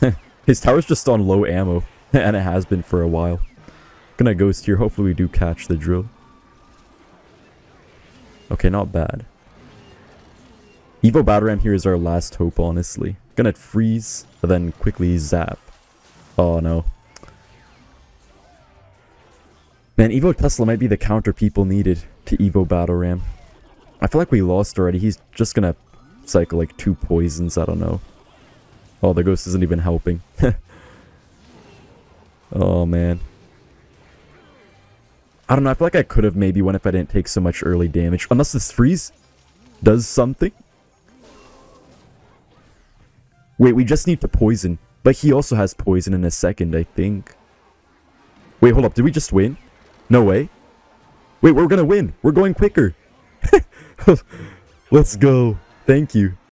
His tower's just on low ammo, and it has been for a while. Gonna ghost here, hopefully we do catch the drill. Okay, not bad. Evo Battleram here is our last hope, honestly. Gonna freeze, then quickly zap. Oh no. Man, Evo Tesla might be the counter people needed to Evo Battleram. I feel like we lost already. He's just gonna cycle like two poisons, I don't know. Oh, the ghost isn't even helping. oh man. I don't know, I feel like I could have maybe won if I didn't take so much early damage. Unless this freeze does something. Wait, we just need to poison. But he also has poison in a second, I think. Wait, hold up. Did we just win? No way. Wait, we're gonna win. We're going quicker. Let's go. Thank you.